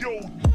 yo.